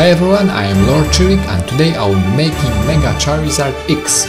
Hi everyone, I am LoreChirik and today I will be making Mega Charizard X.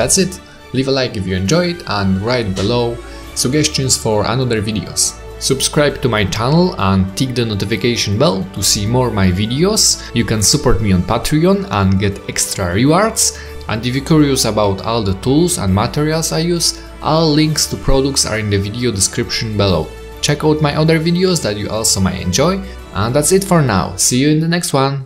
That's it. Leave a like if you enjoyed and write below suggestions for another videos. Subscribe to my channel and tick the notification bell to see more my videos. You can support me on Patreon and get extra rewards. And if you're curious about all the tools and materials I use, all links to products are in the video description below. Check out my other videos that you also might enjoy. And that's it for now. See you in the next one.